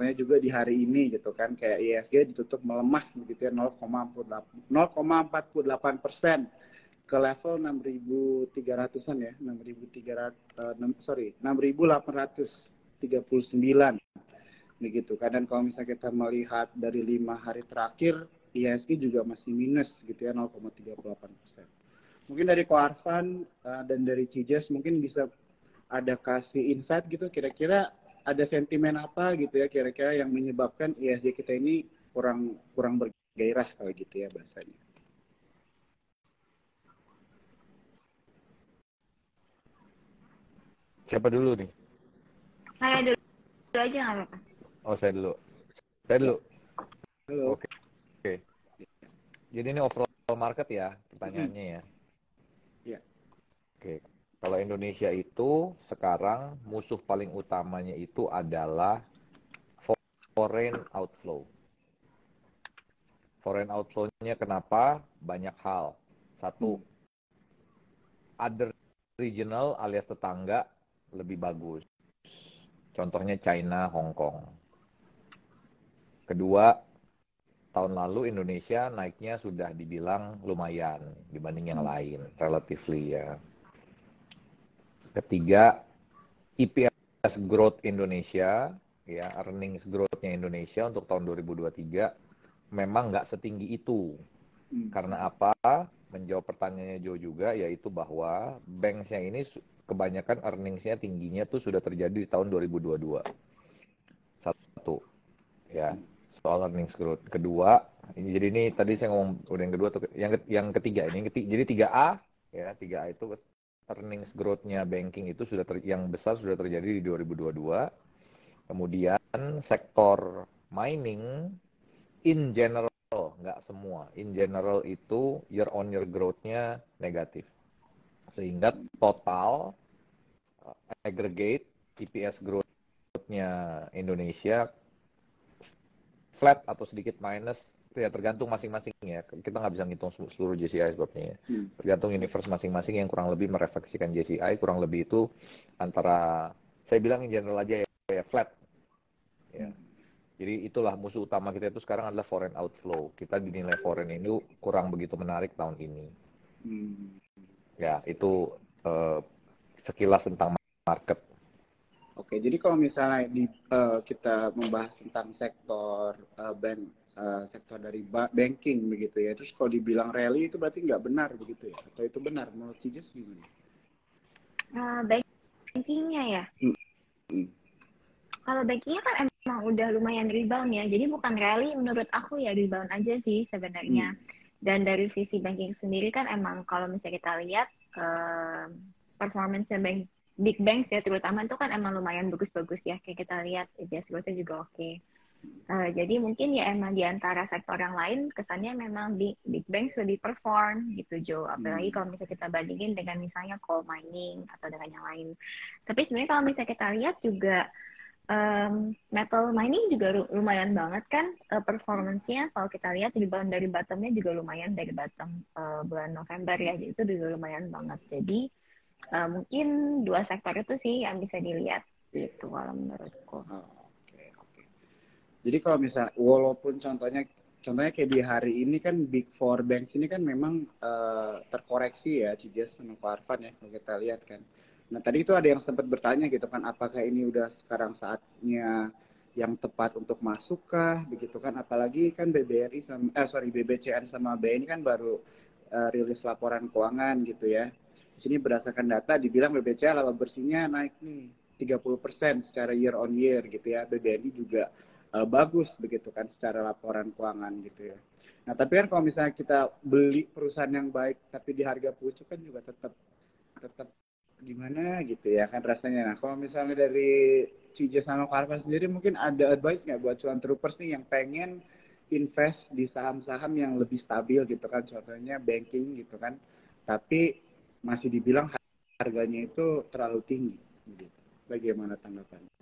contohnya juga di hari ini gitu kan kayak ISG ditutup melemah begitu ya 0,48 persen ke level 6.300an ya 6.300 uh, sorry 6.839 begitu kan. Dan kalau misalnya kita melihat dari lima hari terakhir ISG juga masih minus gitu ya 0,38 persen. Mungkin dari Koarsan uh, dan dari Cijes mungkin bisa ada kasih insight gitu kira-kira ada sentimen apa gitu ya kira-kira yang menyebabkan ISG kita ini kurang kurang bergairah kalau gitu ya bahasanya. Siapa dulu nih? Saya dulu, dulu aja nggak apa-apa. Oh saya dulu. Saya dulu. Halo. Oke. Oke. Jadi ini overall market ya pertanyaannya ya. Iya. Oke. Kalau Indonesia itu sekarang musuh paling utamanya itu adalah foreign outflow. Foreign outflow-nya kenapa? Banyak hal. Satu, other regional alias tetangga lebih bagus. Contohnya China, Hong Kong. Kedua, tahun lalu Indonesia naiknya sudah dibilang lumayan dibanding yang lain, relatively ya. Ketiga, EPS growth Indonesia, ya earnings growth-nya Indonesia untuk tahun 2023 memang nggak setinggi itu. Hmm. Karena apa? Menjawab pertanyaannya Joe juga, yaitu bahwa banks-nya ini kebanyakan earnings-nya tingginya tuh sudah terjadi di tahun 2022. Satu, ya soal earnings growth. Kedua, ini, jadi ini tadi saya ngomong udah yang kedua tuh, yang yang ketiga ini, ketiga, jadi 3A, ya 3A itu earnings growth-nya banking itu sudah ter, yang besar sudah terjadi di 2022. Kemudian sektor mining in general nggak semua, in general itu year on year growth-nya negatif. Sehingga total uh, aggregate EPS growth-nya Indonesia flat atau sedikit minus ya tergantung masing-masing ya. Kita nggak bisa ngitung seluruh JCI sebabnya ya. Hmm. tergantung universe masing-masing yang kurang lebih merefleksikan JCI kurang lebih itu antara saya bilang in general aja ya, ya flat. Ya. Jadi itulah musuh utama kita itu sekarang adalah foreign outflow. Kita dinilai foreign ini kurang begitu menarik tahun ini. Hmm. ya itu uh, sekilas tentang market. Oke, jadi kalau misalnya di uh, kita membahas tentang sektor uh, bank, uh, sektor dari ba banking begitu ya, terus kalau dibilang rally itu berarti nggak benar begitu ya? Atau itu benar? Menurut Cijes gimana? Uh, bankingnya ya. Hmm. Hmm. Kalau bankingnya kan emang udah lumayan rebound ya, jadi bukan rally menurut aku ya rebound aja sih sebenarnya. Hmm. Dan dari sisi banking sendiri kan emang kalau misalnya kita lihat uh, performance bank big banks ya terutama itu kan emang lumayan bagus-bagus ya kayak kita lihat growth juga oke. Okay. Uh, jadi mungkin ya emang di antara sektor yang lain kesannya memang big, big banks lebih perform gitu Jo. Apalagi kalau misalnya kita bandingin dengan misalnya coal mining atau dengan yang lain. Tapi sebenarnya kalau misalnya kita lihat juga um, metal mining juga lumayan banget kan uh, performance-nya kalau kita lihat rebound dari bottomnya juga lumayan dari bottom uh, bulan November ya. Jadi itu juga lumayan banget. Jadi uh, mungkin dua sektor itu sih yang bisa dilihat gitu kalau menurutku. Oke. Jadi kalau misalnya walaupun contohnya contohnya kayak di hari ini kan big four banks ini kan memang uh, terkoreksi ya Cijas sama Farfan ya kalau kita lihat kan. Nah tadi itu ada yang sempat bertanya gitu kan apakah ini udah sekarang saatnya yang tepat untuk masuk kah begitu kan apalagi kan BBRI sama eh sorry BBCN sama BNI kan baru uh, rilis laporan keuangan gitu ya di sini berdasarkan data dibilang BBCA laba bersihnya naik nih 30% secara year on year gitu ya. BBNI juga uh, bagus begitu kan secara laporan keuangan gitu ya. Nah, tapi kan kalau misalnya kita beli perusahaan yang baik tapi di harga pucuk kan juga tetap tetap gimana gitu ya kan rasanya. Nah, kalau misalnya dari CJ sama Karvan sendiri mungkin ada advice nggak buat cuan troopers nih yang pengen invest di saham-saham yang lebih stabil gitu kan contohnya banking gitu kan tapi masih dibilang harganya itu terlalu tinggi. Gitu. Bagaimana tanggapannya?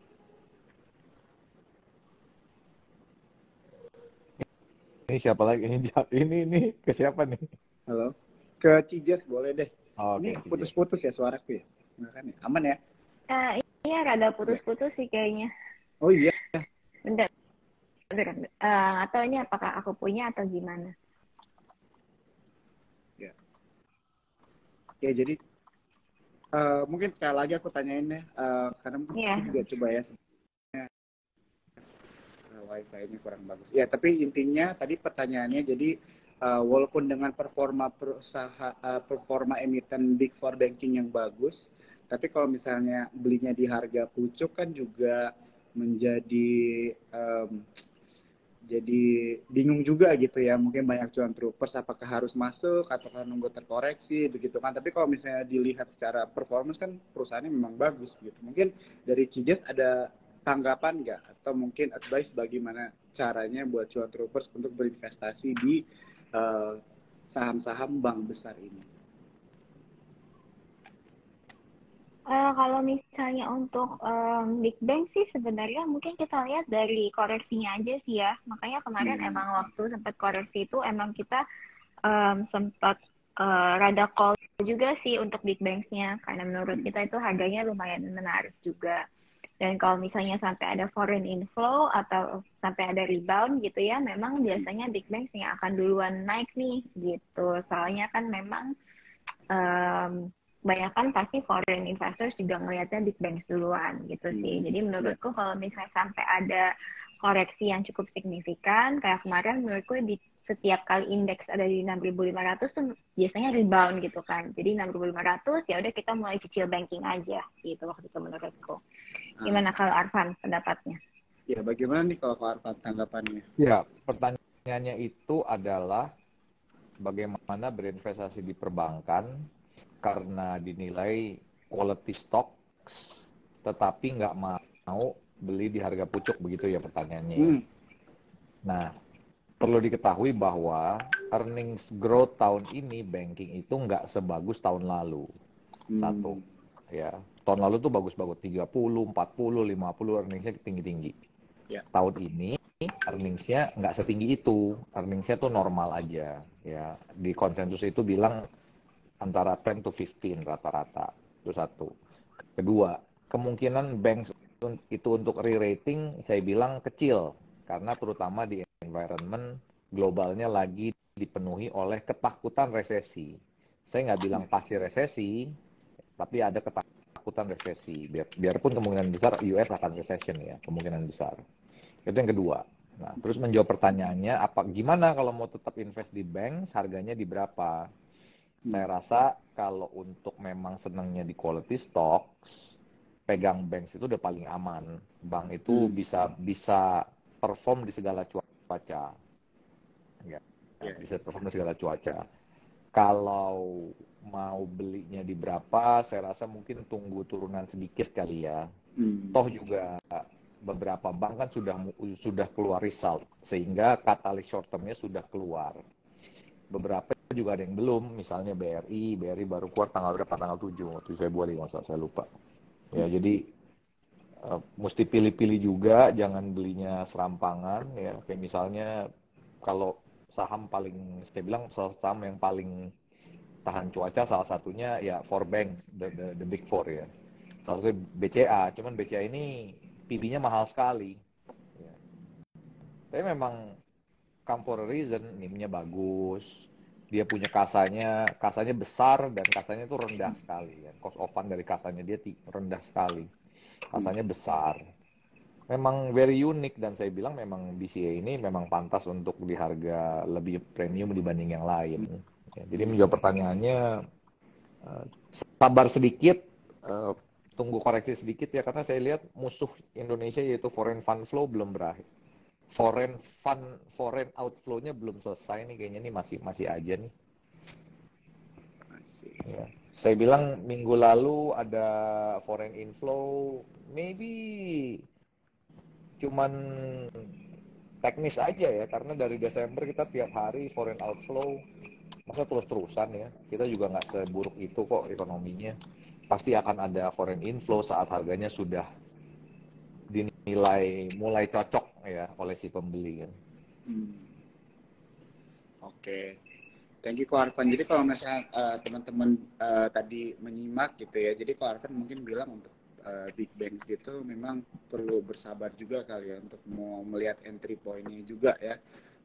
Ini siapa lagi? Ini ini ini ke siapa nih? Halo, ke Cijas boleh deh. Oh, ini okay, putus-putus ya suaraku ya? Makan ya? Aman ya? Uh, iya, rada putus-putus sih kayaknya. Oh iya. Bentar. Bentar. Uh, atau ini apakah aku punya atau gimana? Ya. Ya, jadi uh, mungkin sekali lagi aku tanyain ya, uh, karena mungkin yeah. juga coba ya wifi-nya kurang bagus. Ya, tapi intinya tadi pertanyaannya jadi uh, walaupun dengan performa perusahaan uh, performa emiten big four banking yang bagus, tapi kalau misalnya belinya di harga pucuk kan juga menjadi um, jadi bingung juga gitu ya. Mungkin banyak cuan troopers apakah harus masuk atau nunggu terkoreksi begitu kan. Tapi kalau misalnya dilihat secara performance kan perusahaannya memang bagus gitu. Mungkin dari Cijes ada tanggapan nggak atau mungkin advice bagaimana caranya buat cuan troopers untuk berinvestasi di eh, saham-saham bank besar ini? Uh, kalau misalnya untuk um, big bank sih sebenarnya mungkin kita lihat dari koreksinya aja sih ya. Makanya kemarin hmm. emang waktu sempat koreksi itu emang kita um, sempat uh, rada call juga sih untuk big banksnya karena menurut hmm. kita itu harganya lumayan menarik juga. Dan kalau misalnya sampai ada foreign inflow atau sampai ada rebound gitu ya, memang biasanya big banks yang akan duluan naik nih gitu. Soalnya kan memang um, banyak kan pasti foreign investors juga ngelihatnya big banks duluan gitu sih. Hmm. Jadi menurutku kalau misalnya sampai ada koreksi yang cukup signifikan, kayak kemarin menurutku di setiap kali indeks ada di 6.500 tuh biasanya rebound gitu kan. Jadi 6.500 ya udah kita mulai cicil banking aja gitu waktu itu menurutku. Gimana kalau Arfan pendapatnya? Ya bagaimana nih kalau Arfan tanggapannya? Ya pertanyaannya itu adalah bagaimana berinvestasi di perbankan karena dinilai quality stocks tetapi nggak mau beli di harga pucuk begitu ya pertanyaannya. Hmm. Nah perlu diketahui bahwa earnings growth tahun ini banking itu nggak sebagus tahun lalu. Hmm. Satu, ya. Tahun lalu tuh bagus-bagus 30, 40, 50 earningsnya tinggi-tinggi. Yeah. Tahun ini earningsnya nggak setinggi itu, earningsnya tuh normal aja. Ya, di konsensus itu bilang antara 10 to 15 rata-rata. Itu satu. Kedua, kemungkinan bank itu untuk re-rating saya bilang kecil karena terutama di environment globalnya lagi dipenuhi oleh ketakutan resesi. Saya nggak bilang pasti resesi, tapi ada ketakutan resesi. Biar, biarpun kemungkinan besar US akan recession ya, kemungkinan besar. Itu yang kedua. Nah, terus menjawab pertanyaannya, apa gimana kalau mau tetap invest di bank, harganya di berapa? Hmm. Saya rasa kalau untuk memang senangnya di quality stocks, pegang bank itu udah paling aman. Bank itu hmm. bisa bisa perform di segala cuaca. Ya, yeah. bisa perform segala cuaca. Kalau mau belinya di berapa, saya rasa mungkin tunggu turunan sedikit kali ya. Hmm. Toh juga beberapa bank kan sudah sudah keluar result sehingga katalis short termnya sudah keluar. Beberapa juga ada yang belum, misalnya BRI, BRI baru keluar tanggal berapa? Tanggal 7, 7 Februari kalau saya lupa. Ya, jadi uh, mesti pilih-pilih juga, jangan belinya serampangan ya. Kayak misalnya kalau saham paling saya bilang saham yang paling tahan cuaca salah satunya ya four banks the, the, the big four ya salah satu BCA cuman BCA ini PB-nya mahal sekali ya. tapi memang come for a reason NIM-nya bagus dia punya kasanya kasanya besar dan kasanya itu rendah sekali ya cost of fund dari kasanya dia rendah sekali rasanya besar. Memang very unik dan saya bilang memang BCA ini memang pantas untuk di harga lebih premium dibanding yang lain. Ya, jadi menjawab pertanyaannya uh, sabar sedikit, uh, tunggu koreksi sedikit ya karena saya lihat musuh Indonesia yaitu foreign fund flow belum berakhir. Foreign fund foreign outflow-nya belum selesai nih kayaknya nih masih masih aja nih. Ya. Saya bilang minggu lalu ada foreign inflow, maybe cuman teknis aja ya, karena dari Desember kita tiap hari foreign outflow, masa terus-terusan ya. Kita juga nggak seburuk itu kok ekonominya. Pasti akan ada foreign inflow saat harganya sudah dinilai mulai cocok ya oleh si pembeli kan. Hmm. Oke. Okay. Thank you Ko Arfan. Jadi kalau misalnya uh, teman-teman uh, tadi menyimak gitu ya, jadi Ko Arfan mungkin bilang untuk uh, big banks gitu memang perlu bersabar juga kali ya untuk mau melihat entry pointnya juga ya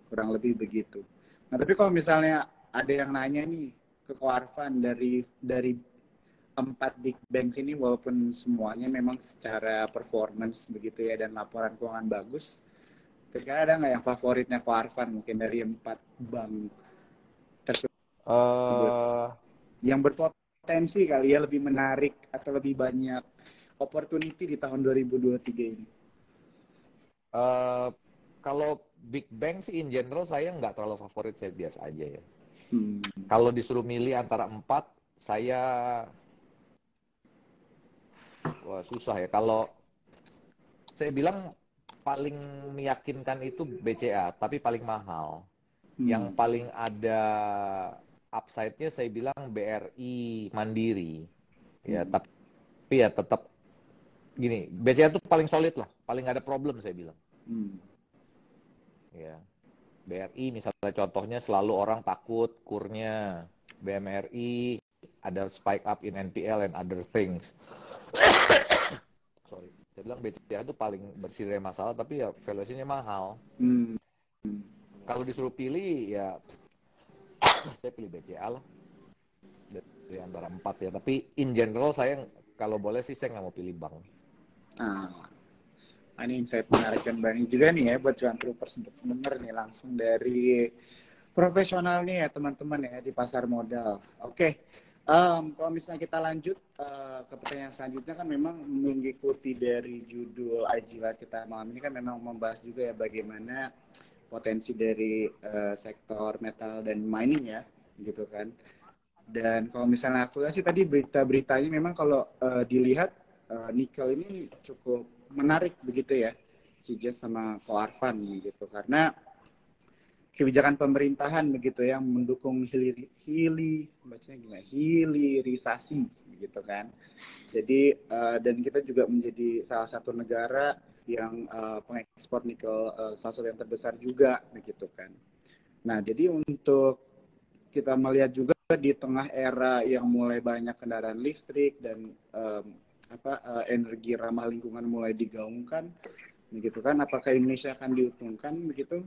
kurang lebih begitu. Nah tapi kalau misalnya ada yang nanya nih ke Koarvan dari dari empat big banks ini walaupun semuanya memang secara performance begitu ya dan laporan keuangan bagus, kira ada nggak yang favoritnya Koarvan mungkin dari empat bank tersebut? Uh... Yang berpotensi potensi kali ya lebih menarik atau lebih banyak opportunity di tahun 2023 ini? Uh, kalau Big Bang sih in general saya nggak terlalu favorit, saya biasa aja ya. Hmm. Kalau disuruh milih antara empat, saya wah susah ya. Kalau saya bilang paling meyakinkan itu BCA, tapi paling mahal. Hmm. Yang paling ada upside-nya saya bilang BRI Mandiri. Ya, hmm. tapi ya tetap gini, BCA itu paling solid lah, paling ada problem saya bilang. Hmm. Ya. BRI misalnya contohnya selalu orang takut kurnya. BMRI ada spike up in NPL and other things. Sorry. Saya bilang BCA itu paling bersih dari masalah tapi ya valuasinya mahal. Hmm. Kalau disuruh pilih ya saya pilih BCA lah dari antara empat ya tapi in general saya kalau boleh sih saya nggak mau pilih bank ah ini saya menarik dan banyak juga nih ya buat cuan troopers untuk denger nih langsung dari profesional nih ya teman-teman ya di pasar modal oke okay. um, kalau misalnya kita lanjut uh, ke pertanyaan selanjutnya kan memang mengikuti dari judul Ajilat kita malam ini kan memang membahas juga ya bagaimana potensi dari uh, sektor metal dan mining ya gitu kan dan kalau misalnya aku lihat sih tadi berita-beritanya memang kalau uh, dilihat uh, nikel ini cukup menarik begitu ya Cijes sama Koarvan gitu. Karena kebijakan pemerintahan begitu yang mendukung hili, hili bacanya gimana? Hilirisasi gitu kan. Jadi uh, dan kita juga menjadi salah satu negara yang uh, pengekspor nikel uh, salah satu yang terbesar juga begitu kan. Nah, jadi untuk kita melihat juga di tengah era yang mulai banyak kendaraan listrik dan um, apa uh, energi ramah lingkungan mulai digaungkan begitu kan apakah Indonesia akan diuntungkan begitu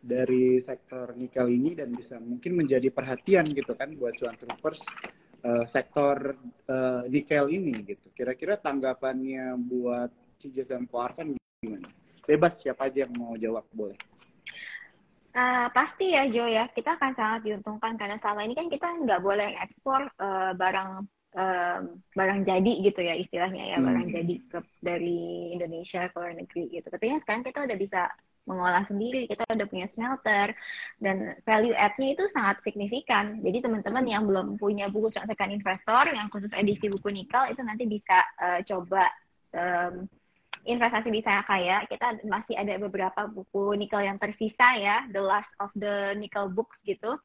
dari sektor nikel ini dan bisa mungkin menjadi perhatian gitu kan buat cuan troopers uh, sektor uh, nikel ini gitu kira-kira tanggapannya buat Cijes dan Koarvan gimana? Bebas siapa aja yang mau jawab boleh. Uh, pasti ya Jo ya, kita akan sangat diuntungkan karena selama ini kan kita nggak boleh ekspor uh, barang uh, barang jadi gitu ya istilahnya ya hmm. barang jadi ke, dari Indonesia ke luar negeri gitu. Tapi ya sekarang kita udah bisa mengolah sendiri, kita udah punya smelter dan value add-nya itu sangat signifikan. Jadi teman-teman yang belum punya buku contekan investor yang khusus edisi buku nikel itu nanti bisa uh, coba um, investasi di saya kaya kita masih ada beberapa buku nikel yang tersisa ya the last of the nickel books gitu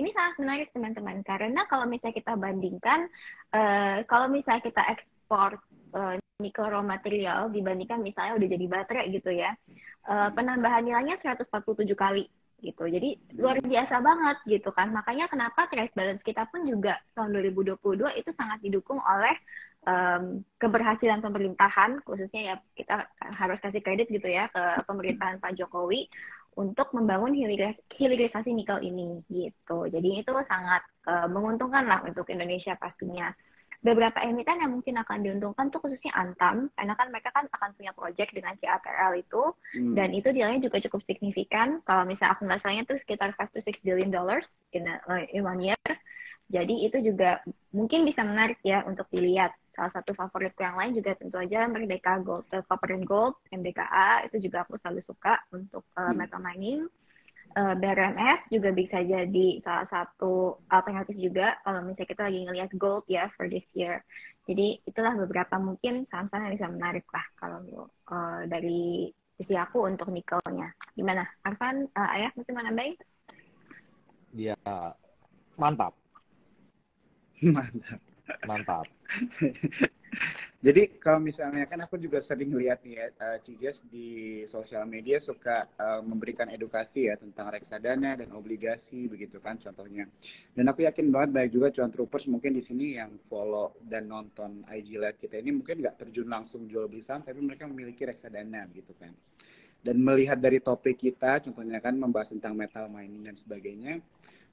ini sangat menarik teman-teman karena kalau misalnya kita bandingkan uh, kalau misalnya kita ekspor uh, nikel raw material dibandingkan misalnya udah jadi baterai gitu ya uh, penambahan nilainya 147 kali gitu. Jadi luar biasa banget gitu kan. Makanya kenapa trade balance kita pun juga tahun 2022 itu sangat didukung oleh um, keberhasilan pemerintahan khususnya ya kita harus kasih kredit gitu ya ke pemerintahan Pak Jokowi untuk membangun hilirisasi nikel ini gitu. Jadi itu sangat uh, menguntungkan lah untuk Indonesia pastinya beberapa emiten yang mungkin akan diuntungkan tuh khususnya Antam karena kan mereka kan akan punya project dengan CATL itu hmm. dan itu nilainya juga cukup signifikan kalau misalnya aku nggak salahnya tuh sekitar 5 to 6 billion dollars in, a, uh, in one year jadi itu juga mungkin bisa menarik ya untuk dilihat salah satu favoritku yang lain juga tentu aja Merdeka Gold, uh, Copper and Gold, MDKA itu juga aku selalu suka untuk uh, metal mining uh, eh, BRMF juga bisa jadi salah satu alternatif juga kalau misalnya kita lagi ngelihat gold ya for this year. Jadi itulah beberapa mungkin saham-saham yang bisa menarik lah kalau uh, dari sisi aku untuk nikelnya. Gimana? Arfan, uh, Ayah masih mana baik? Ya, mantap. mantap. Mantap. Jadi kalau misalnya kan aku juga sering lihat nih ya, uh, Cijas di sosial media suka uh, memberikan edukasi ya tentang reksadana dan obligasi begitu kan contohnya. Dan aku yakin banget banyak juga cuan troopers mungkin di sini yang follow dan nonton IG Live kita ini mungkin nggak terjun langsung jual beli saham tapi mereka memiliki reksadana gitu kan. Dan melihat dari topik kita contohnya kan membahas tentang metal mining dan sebagainya.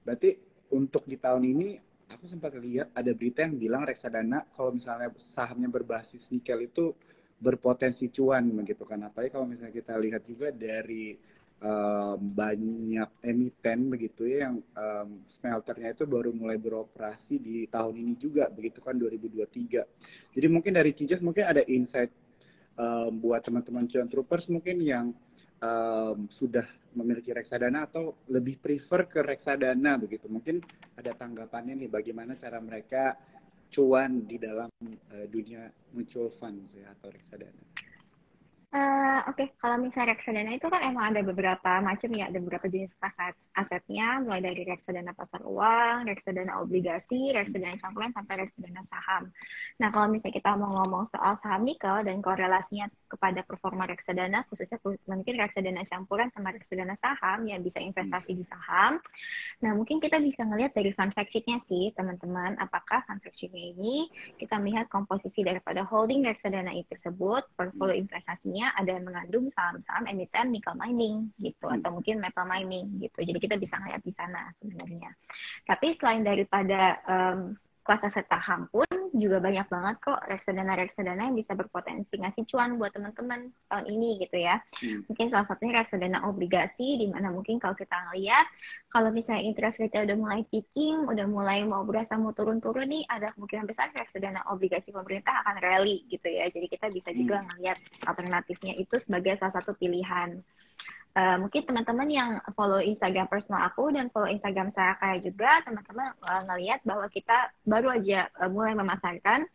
Berarti untuk di tahun ini aku sempat lihat ada berita yang bilang reksadana kalau misalnya sahamnya berbasis nikel itu berpotensi cuan begitu kan. Apalagi kalau misalnya kita lihat juga dari um, banyak emiten begitu ya yang um, smelternya itu baru mulai beroperasi di tahun ini juga begitu kan 2023 jadi mungkin dari Cijas mungkin ada insight um, buat teman-teman cuan troopers mungkin yang um, sudah memiliki reksadana atau lebih prefer ke reksadana begitu. Mungkin ada tanggapannya nih bagaimana cara mereka cuan di dalam uh, dunia mutual fund ya, atau reksadana. Uh, Oke, okay. kalau misalnya reksadana itu kan emang ada beberapa macam ya, ada beberapa jenis aset asetnya, mulai dari reksadana pasar uang, reksadana obligasi, reksadana campuran, sampai reksadana saham. Nah, kalau misalnya kita mau ngomong soal saham nikel dan korelasinya kepada performa reksadana, khususnya mungkin reksadana campuran sama reksadana saham yang bisa investasi di saham. Nah, mungkin kita bisa ngelihat dari fact sheet-nya sih, teman-teman, apakah fact sheet-nya ini kita melihat komposisi daripada holding reksadana itu tersebut, portfolio investasinya ada yang mengandung saham-saham emiten nickel mining gitu hmm. atau mungkin metal mining gitu. Jadi kita bisa ngeliat di sana sebenarnya. Tapi selain daripada um, kelas aset saham pun juga banyak banget kok reksadana-reksadana yang bisa berpotensi ngasih cuan buat teman-teman tahun ini gitu ya. Hmm. Mungkin salah satunya reksadana obligasi di mana mungkin kalau kita ngeliat kalau misalnya interest rate udah mulai peaking, udah mulai mau berasa mau turun-turun nih ada kemungkinan besar reksadana obligasi pemerintah akan rally gitu ya. Jadi kita bisa juga hmm. ngeliat alternatifnya itu sebagai salah satu pilihan. Uh, mungkin teman-teman yang follow Instagram personal aku dan follow Instagram saya kayak juga teman-teman uh, ngelihat bahwa kita baru aja uh, mulai memasarkan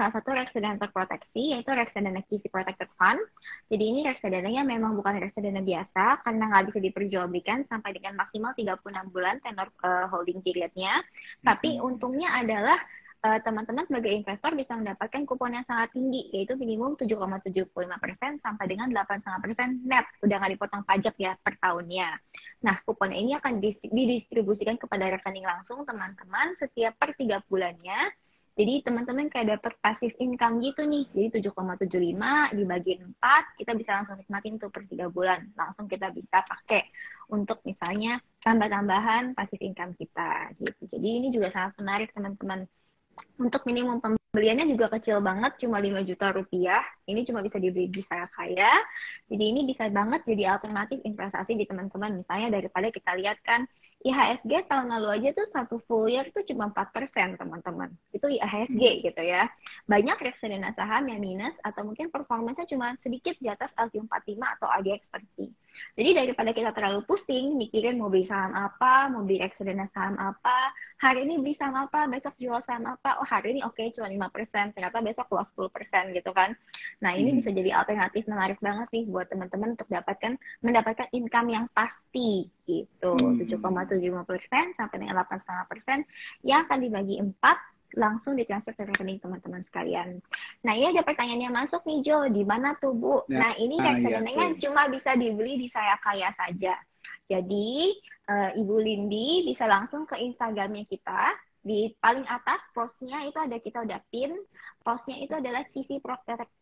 salah satu reksadana terproteksi yaitu reksadana Kisi Protected Fund. Jadi ini reksadananya memang bukan reksadana biasa karena nggak bisa diperjualbelikan sampai dengan maksimal 36 bulan tenor uh, holding periodnya. Tapi mm-hmm. untungnya adalah teman-teman sebagai investor bisa mendapatkan kupon yang sangat tinggi, yaitu minimum 7,75% sampai dengan 8,5% net. Udah nggak dipotong pajak ya per tahunnya. Nah, kupon ini akan didistribusikan kepada rekening langsung teman-teman setiap per tiga bulannya. Jadi teman-teman kayak dapat passive income gitu nih. Jadi 7,75 dibagi 4, kita bisa langsung nikmatin tuh per 3 bulan. Langsung kita bisa pakai untuk misalnya tambah-tambahan passive income kita gitu. Jadi ini juga sangat menarik teman-teman untuk minimum pembeliannya juga kecil banget, cuma 5 juta rupiah. Ini cuma bisa dibeli di saya kaya. Jadi ini bisa banget jadi alternatif investasi di teman-teman. Misalnya daripada kita lihat kan IHSG tahun lalu aja tuh satu full year itu cuma 4% teman-teman. Itu IHSG hmm. gitu ya. Banyak reksadana saham yang minus atau mungkin performanya cuma sedikit di atas LQ45 atau ADX30. Jadi daripada kita terlalu pusing mikirin mau beli saham apa, mau beli reksadana saham apa, hari ini beli saham apa, besok jual saham apa, oh hari ini oke okay, cuma 5%, ternyata besok keluar 10% gitu kan. Nah ini hmm. bisa jadi alternatif menarik banget sih buat teman-teman untuk dapatkan mendapatkan income yang pasti gitu. Hmm. 7,75% sampai dengan 8,5% yang akan dibagi 4 langsung ditransfer ke rekening teman-teman sekalian. Nah ini ada pertanyaannya masuk nih Jo, di mana tuh Bu? Ya. Nah ini ah, reksadanya iya, cuma bisa dibeli di saya kaya saja. Jadi uh, Ibu Lindi bisa langsung ke Instagramnya kita di paling atas postnya itu ada kita udah pin postnya itu adalah CC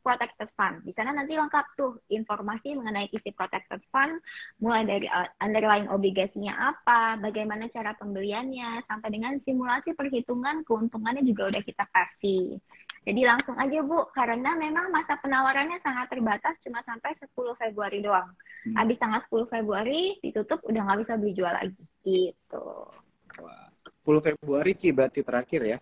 Protected Fund. Di sana nanti lengkap tuh informasi mengenai CC Protected Fund mulai dari uh, underlying obligasinya apa bagaimana cara pembeliannya sampai dengan simulasi perhitungan keuntungannya juga udah kita kasih. Jadi langsung aja Bu karena memang masa penawarannya sangat terbatas cuma sampai 10 Februari doang. Hmm. habis tanggal 10 Februari ditutup udah nggak bisa beli jual lagi. Gitu. 10 Februari Ki berarti terakhir ya?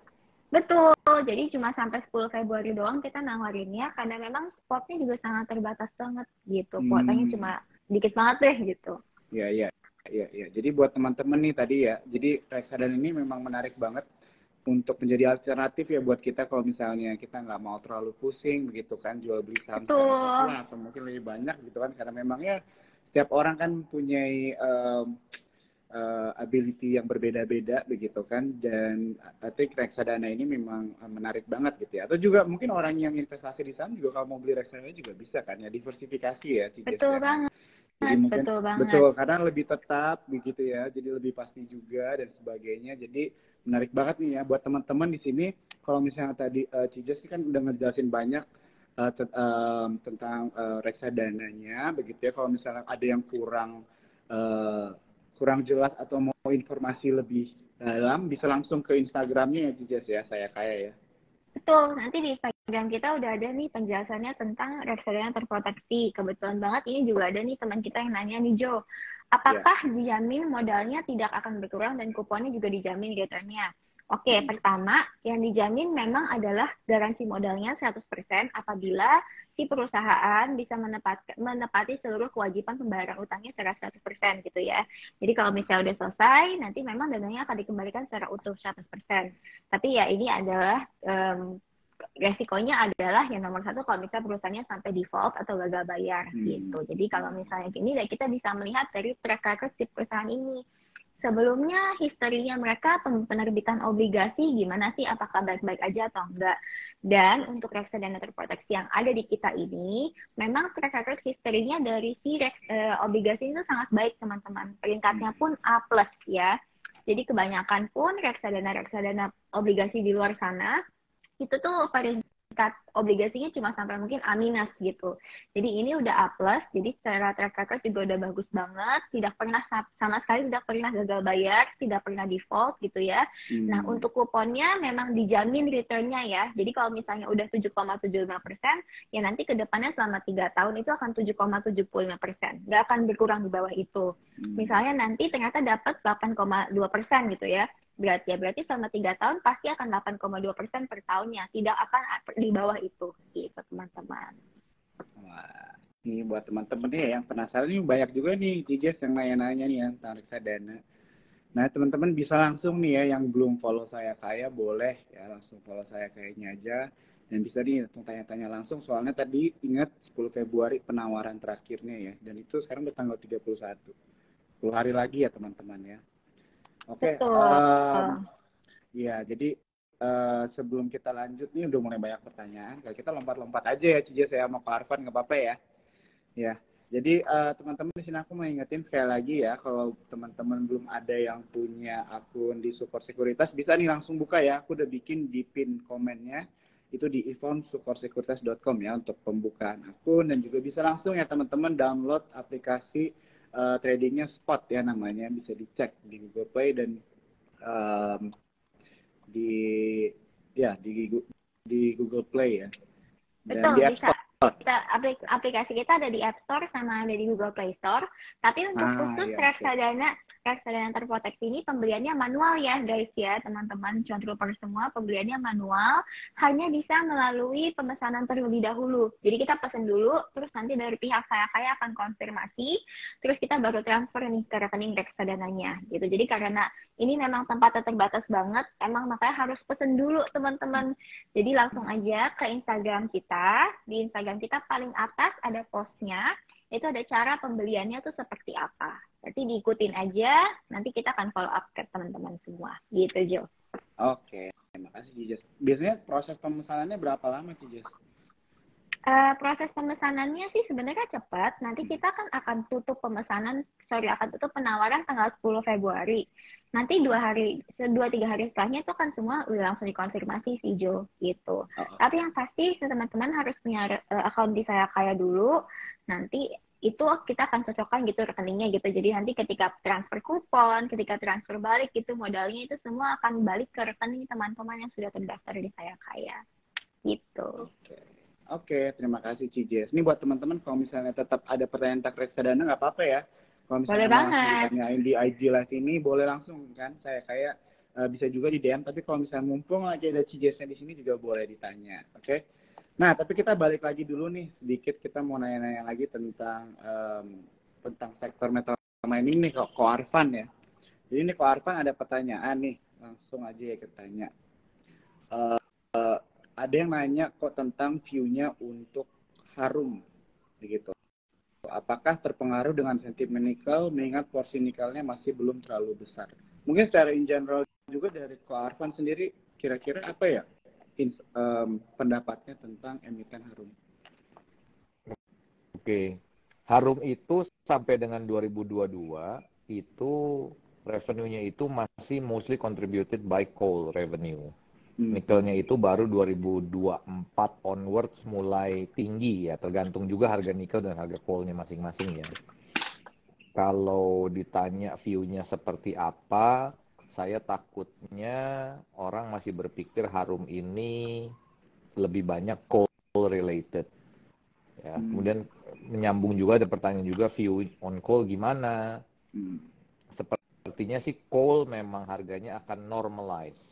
Betul, jadi cuma sampai 10 Februari doang kita nawarinnya karena memang spotnya juga sangat terbatas banget gitu. Hmm. Kuotanya cuma dikit banget deh gitu. Iya, iya. Iya, iya. Jadi buat teman-teman nih tadi ya, jadi reksadana ini memang menarik banget untuk menjadi alternatif ya buat kita kalau misalnya kita nggak mau terlalu pusing begitu kan jual beli saham atau mungkin lebih banyak gitu kan karena memang ya setiap orang kan punya um, uh, ability yang berbeda-beda begitu kan. Dan I think reksadana ini memang uh, menarik banget gitu ya. Atau juga mungkin orang yang investasi di saham juga kalau mau beli reksadana juga bisa kan ya diversifikasi ya betul banget. Jadi mungkin, betul banget. betul karena lebih tetap begitu ya jadi lebih pasti juga dan sebagainya. Jadi menarik banget nih ya buat teman-teman di sini. Kalau misalnya tadi uh, Cijes kan udah ngejelasin banyak uh, um, tentang uh, reksadananya begitu ya. Kalau misalnya ada yang kurang uh, kurang jelas atau mau informasi lebih dalam bisa langsung ke Instagramnya ya Jijas ya saya kaya ya. Betul, nanti di Instagram kita udah ada nih penjelasannya tentang reksadana terproteksi. Kebetulan banget ini juga ada nih teman kita yang nanya nih Jo, apakah yeah. dijamin modalnya tidak akan berkurang dan kuponnya juga dijamin returnnya? Oke, okay, hmm. pertama yang dijamin memang adalah garansi modalnya 100% apabila si perusahaan bisa menepati, menepati seluruh kewajiban pembayaran utangnya secara 100% gitu ya. Jadi kalau misalnya udah selesai, nanti memang dananya akan dikembalikan secara utuh 100%. Tapi ya ini adalah um, resikonya adalah yang nomor satu kalau misalnya perusahaannya sampai default atau gagal bayar hmm. gitu. Jadi kalau misalnya gini, ya kita bisa melihat dari track record si perusahaan ini sebelumnya historinya mereka penerbitan obligasi gimana sih? Apakah baik-baik aja atau enggak? Dan untuk reksadana terproteksi yang ada di kita ini memang track record historinya dari si reks, uh, obligasi itu sangat baik teman-teman. Peringkatnya pun A plus ya. Jadi kebanyakan pun reksadana reksadana obligasi di luar sana itu tuh tingkat obligasinya cuma sampai mungkin A minus gitu. Jadi ini udah A plus, jadi secara track record juga udah bagus banget, tidak pernah sama sekali tidak pernah gagal bayar, tidak pernah default gitu ya. Hmm. Nah untuk kuponnya memang dijamin returnnya ya. Jadi kalau misalnya udah 7,75 persen, ya nanti ke depannya selama tiga tahun itu akan 7,75 persen, nggak akan berkurang di bawah itu. Hmm. Misalnya nanti ternyata dapat 8,2 persen gitu ya berarti ya berarti selama tiga tahun pasti akan 8,2 persen per tahunnya. Tidak akan di bawah itu gitu teman-teman. Wah, ini buat teman-teman nih yang penasaran nih banyak juga nih Cijes yang nanya-nanya nih yang tentang reksadana. Nah teman-teman bisa langsung nih ya yang belum follow saya kaya boleh ya langsung follow saya kayaknya aja. Dan bisa nih langsung tanya-tanya langsung soalnya tadi ingat 10 Februari penawaran terakhirnya ya. Dan itu sekarang udah tanggal 31 10 hari lagi ya teman-teman ya Oke. Okay. Um, ya, jadi uh, sebelum kita lanjut nih udah mulai banyak pertanyaan. Kalau kita lompat-lompat aja ya, Cija saya mau ke Arfan nggak apa-apa ya. Ya. Jadi uh, teman-teman di sini aku mau ingetin sekali lagi ya, kalau teman-teman belum ada yang punya akun di Support Sekuritas, bisa nih langsung buka ya. Aku udah bikin di pin komennya itu di ivonsupportsekuritas.com ya untuk pembukaan akun dan juga bisa langsung ya teman-teman download aplikasi uh, tradingnya spot ya namanya bisa dicek di Google Play dan um, di ya di di Google Play ya dan Betul, di App Store. Kita, aplikasi kita ada di App Store sama ada di Google Play Store. Tapi untuk ah, khusus iya, reksadana reksadana terproteksi ini pembeliannya manual ya guys ya teman-teman. Cuan trooper semua pembeliannya manual. Hanya bisa melalui pemesanan terlebih dahulu. Jadi kita pesan dulu terus nanti dari pihak saya kaya akan konfirmasi. Terus kita baru transfer nih ke rekening reksadananya gitu. Jadi karena ini memang tempatnya terbatas banget emang makanya harus pesen dulu teman-teman. Jadi langsung aja ke Instagram kita. Di Instagram kita paling atas ada postnya itu ada cara pembeliannya tuh seperti apa. Berarti diikutin aja, nanti kita akan follow up ke teman-teman semua. Gitu, Jo. Oke, terima kasih, Jijas. Biasanya proses pemesanannya berapa lama, Jijas? Uh, proses pemesanannya sih sebenarnya cepat. Nanti kita kan akan tutup pemesanan, sorry akan tutup penawaran tanggal 10 Februari. Nanti dua hari, dua tiga hari setelahnya itu kan semua udah langsung dikonfirmasi sih Jo gitu. Oh. Tapi yang pasti teman-teman harus punya uh, akun di saya kaya dulu. Nanti itu kita akan cocokkan gitu rekeningnya gitu. Jadi nanti ketika transfer kupon, ketika transfer balik gitu modalnya itu semua akan balik ke rekening teman-teman yang sudah terdaftar di saya kaya. Gitu. Okay. Oke, terima kasih Cijes. Ini buat teman-teman kalau misalnya tetap ada pertanyaan tentang reksadana nggak apa-apa ya. Kalau misalnya boleh banget. tanyain di IG live ini boleh langsung kan. Saya kayak uh, bisa juga di DM. Tapi kalau misalnya mumpung lagi ada Cijesnya di sini juga boleh ditanya. Oke. Okay? Nah, tapi kita balik lagi dulu nih sedikit kita mau nanya-nanya lagi tentang um, tentang sektor metal mining nih kok Arfan ya. Jadi ini kok Arfan ada pertanyaan nih, langsung aja ya kita tanya. Uh, uh, ada yang nanya kok tentang view-nya untuk harum begitu Apakah terpengaruh dengan sentimen nikel mengingat porsi nikelnya masih belum terlalu besar? Mungkin secara in general juga dari Ko Arfan sendiri kira-kira apa ya in, um, pendapatnya tentang emiten Harum? Oke, Harum itu sampai dengan 2022 itu revenue-nya itu masih mostly contributed by coal revenue. Hmm. Nikelnya itu baru 2024 onwards mulai tinggi ya, tergantung juga harga nikel dan harga coalnya masing-masing ya. Kalau ditanya view-nya seperti apa, saya takutnya orang masih berpikir Harum ini lebih banyak coal related. Ya, hmm. kemudian menyambung juga ada pertanyaan juga view on coal gimana? Hmm. Sepertinya sih coal memang harganya akan normalize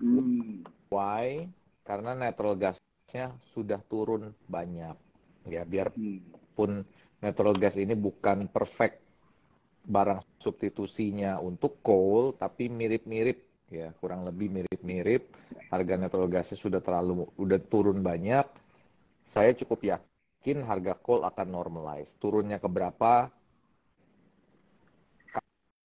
Hmm. Why? Karena natural gasnya sudah turun banyak. Ya, biarpun natural gas ini bukan perfect barang substitusinya untuk coal, tapi mirip-mirip ya, kurang lebih mirip-mirip. Harga natural gasnya sudah terlalu udah turun banyak. Saya cukup yakin harga coal akan normalize. Turunnya ke berapa?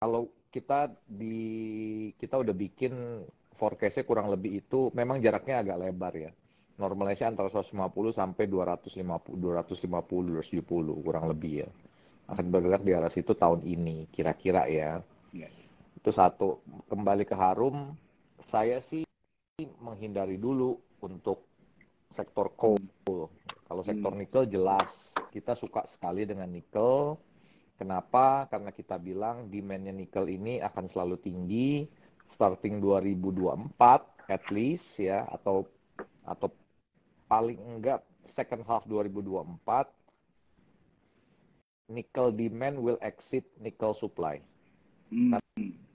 Kalau kita di kita udah bikin forecastnya kurang lebih itu memang jaraknya agak lebar ya. Normalnya antara 150 sampai 250, 250, 270 kurang lebih ya. Akan bergerak di arah situ tahun ini kira-kira ya. ya. Itu satu. Kembali ke Harum, saya sih menghindari dulu untuk sektor coal. Kalau sektor hmm. nikel jelas kita suka sekali dengan nikel. Kenapa? Karena kita bilang demandnya nikel ini akan selalu tinggi starting 2024 at least ya atau atau paling enggak second half 2024 nickel demand will exceed nickel supply. Hmm.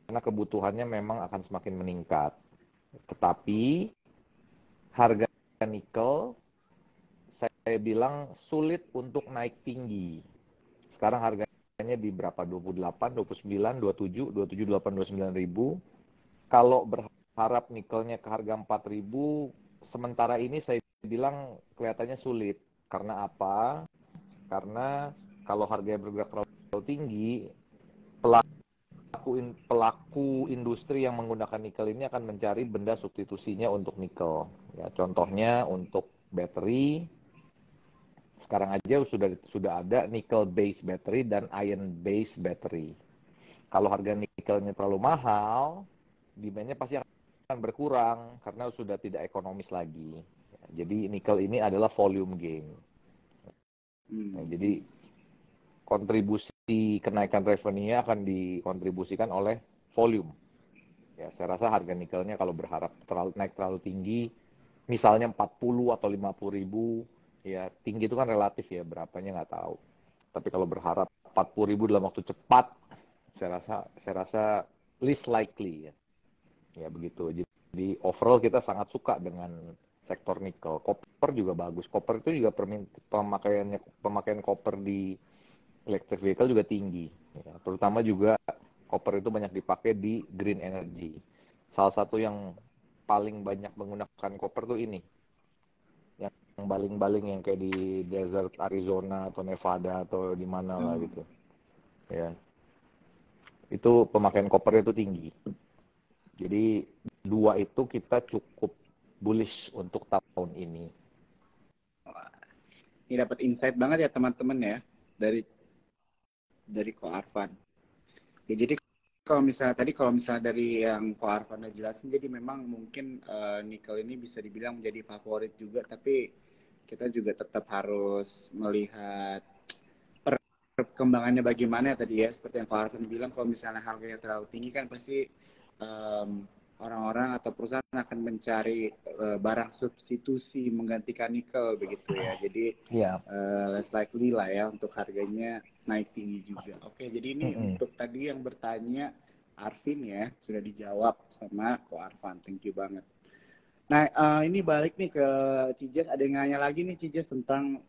Karena kebutuhannya memang akan semakin meningkat. Tetapi harga nikel saya bilang sulit untuk naik tinggi. Sekarang harganya di berapa? 28, 29, 27, 27, 8, 29 ribu kalau berharap nikelnya ke harga 4000 sementara ini saya bilang kelihatannya sulit. Karena apa? Karena kalau harganya bergerak terlalu tinggi pelaku pelaku industri yang menggunakan nikel ini akan mencari benda substitusinya untuk nikel. Ya contohnya untuk baterai sekarang aja sudah sudah ada nickel base battery dan iron base battery. Kalau harga nikelnya terlalu mahal demandnya pasti akan berkurang karena sudah tidak ekonomis lagi. Jadi nikel ini adalah volume game. Hmm. Nah, jadi kontribusi kenaikan revenue akan dikontribusikan oleh volume. Ya, saya rasa harga nikelnya kalau berharap terlalu naik terlalu tinggi, misalnya 40 atau 50 ribu, ya tinggi itu kan relatif ya, berapanya nggak tahu. Tapi kalau berharap 40 ribu dalam waktu cepat, saya rasa saya rasa least likely ya ya begitu. Jadi overall kita sangat suka dengan sektor nikel. Copper juga bagus. Copper itu juga pemakaiannya pemakaian copper di electric vehicle juga tinggi. Ya. terutama juga copper itu banyak dipakai di green energy. Salah satu yang paling banyak menggunakan copper tuh ini. Yang baling-baling yang kayak di desert Arizona atau Nevada atau di mana lah hmm. gitu. Ya. Itu pemakaian copper itu tinggi jadi dua itu kita cukup bullish untuk tahun ini. Ini dapat insight banget ya teman-teman ya dari dari Ko Arfan. Ya, jadi kalau misalnya tadi kalau misalnya dari yang Ko Arfan udah jelasin, jadi memang mungkin uh, nikel ini bisa dibilang menjadi favorit juga, tapi kita juga tetap harus melihat perkembangannya bagaimana ya tadi ya seperti yang Ko Arfan bilang kalau misalnya harganya terlalu tinggi kan pasti orang orang-orang atau perusahaan akan mencari uh, barang substitusi menggantikan nikel begitu ya. Jadi yeah. Iya. uh, less likely lah ya untuk harganya naik tinggi juga. Oke, jadi ini mm -hmm. untuk tadi yang bertanya Arvin ya sudah dijawab sama Ko Arvan. Thank you banget. Nah, uh, ini balik nih ke Cijes. Ada yang nanya lagi nih Cijes tentang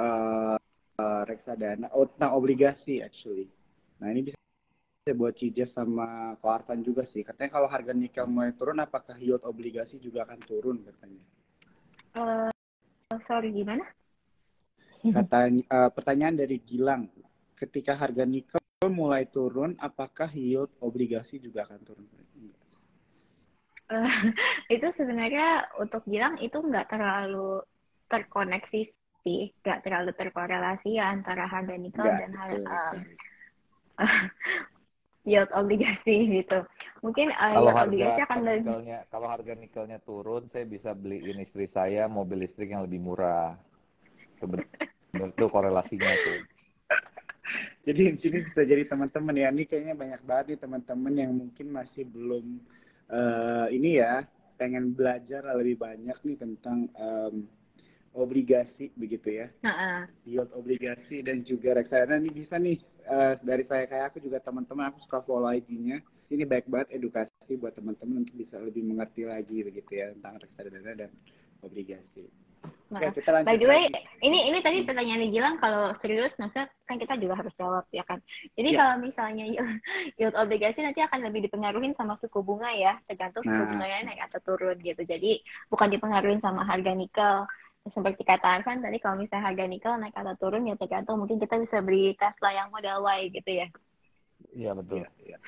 uh, uh, reksadana, oh, tentang obligasi actually. Nah, ini bisa buat Cija sama Arfan juga sih. Katanya kalau harga nikel mulai turun, apakah yield obligasi juga akan turun katanya? Uh, sorry, gimana? Kata uh, pertanyaan dari Gilang, ketika harga nikel mulai turun, apakah yield obligasi juga akan turun? Uh, itu sebenarnya untuk Gilang itu nggak terlalu terkoneksi sih, nggak terlalu terkorelasi ya antara harga nikel dan harga uh, yield obligasi gitu. Mungkin uh, kalau yield harga obligasi akan nikelnya, kalau harga nikelnya turun, saya bisa beliin istri saya mobil listrik yang lebih murah. Itu korelasinya tuh. Jadi di sini bisa jadi teman-teman ya. Ini kayaknya banyak banget nih teman-teman yang mungkin masih belum uh, ini ya pengen belajar lebih banyak nih tentang um, obligasi begitu ya. Uh-uh. Yield obligasi dan juga reksadana ini bisa nih uh, dari saya kayak aku juga teman-teman aku suka follow IG-nya. Ini baik banget edukasi buat teman-teman untuk bisa lebih mengerti lagi begitu ya tentang reksadana dan obligasi. Nah, Oke, kita lanjut by the way, lagi. ini ini tadi pertanyaan Gilang kalau serius, maksudnya kan kita juga harus jawab ya kan. Jadi yeah. kalau misalnya yield obligasi nanti akan lebih dipengaruhi sama suku bunga ya, tergantung suku nah. bunganya naik atau turun gitu. Jadi bukan dipengaruhi sama harga nikel. Seperti kata Arfan tadi kalau misalnya harga nikel naik atau turun ya tergantung mungkin kita bisa beli Tesla yang model Y gitu ya. Iya betul. Ya, ya.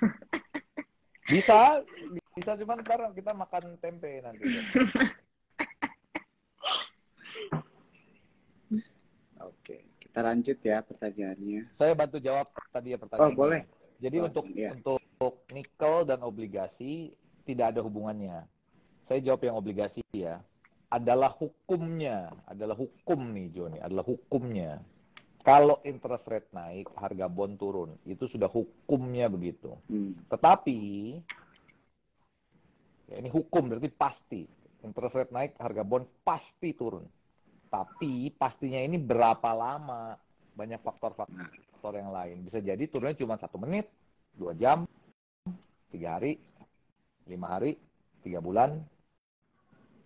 bisa, bisa cuman sekarang kita makan tempe nanti. Oke, kita lanjut ya pertanyaannya. Saya bantu jawab tadi ya pertanyaan. Oh, boleh. Jadi oh, untuk ya. untuk nikel dan obligasi tidak ada hubungannya. Saya jawab yang obligasi ya. Adalah hukumnya, adalah hukum nih Joni, adalah hukumnya. Kalau interest rate naik, harga bond turun. Itu sudah hukumnya begitu. Hmm. Tetapi ya ini hukum berarti pasti. Interest rate naik, harga bond pasti turun tapi pastinya ini berapa lama? Banyak faktor-faktor yang lain. Bisa jadi turunnya cuma satu menit, dua jam, tiga hari, lima hari, tiga bulan,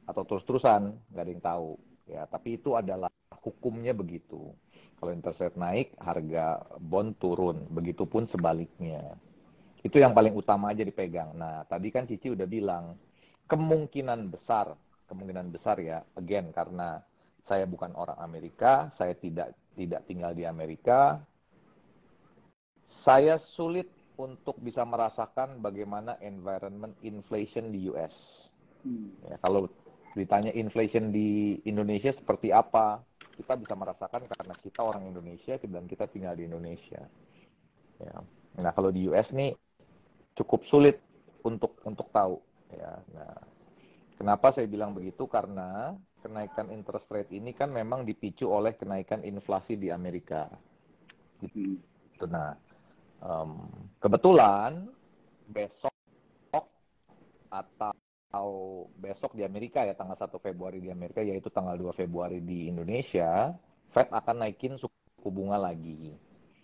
atau terus-terusan, nggak ada yang tahu. Ya, tapi itu adalah hukumnya begitu. Kalau interest rate naik, harga bond turun. Begitupun sebaliknya. Itu yang paling utama aja dipegang. Nah, tadi kan Cici udah bilang, kemungkinan besar, kemungkinan besar ya, again, karena saya bukan orang Amerika, saya tidak tidak tinggal di Amerika. Saya sulit untuk bisa merasakan bagaimana environment inflation di US. Hmm. Ya, kalau ditanya inflation di Indonesia seperti apa, kita bisa merasakan karena kita orang Indonesia dan kita tinggal di Indonesia. Ya. Nah kalau di US nih cukup sulit untuk untuk tahu. Ya. Nah, kenapa saya bilang begitu? Karena kenaikan interest rate ini kan memang dipicu oleh kenaikan inflasi di Amerika. Gitu. Nah, um, kebetulan besok atau besok di Amerika ya tanggal 1 Februari di Amerika yaitu tanggal 2 Februari di Indonesia, Fed akan naikin suku bunga lagi.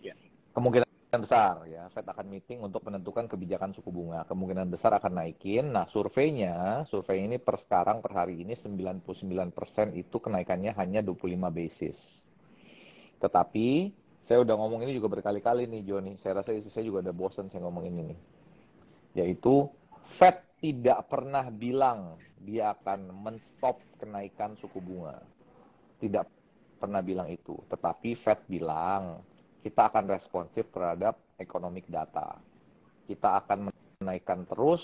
Yeah. Kemungkinan besar ya Fed akan meeting untuk menentukan kebijakan suku bunga. Kemungkinan besar akan naikin. Nah surveinya survei ini per sekarang per hari ini 99% itu kenaikannya hanya 25 basis. Tetapi saya udah ngomong ini juga berkali-kali nih Joni. Saya rasa saya juga udah bosan saya ngomong ini nih. Yaitu Fed tidak pernah bilang dia akan menstop kenaikan suku bunga tidak pernah bilang itu tetapi Fed bilang kita akan responsif terhadap economic data. Kita akan menaikkan terus,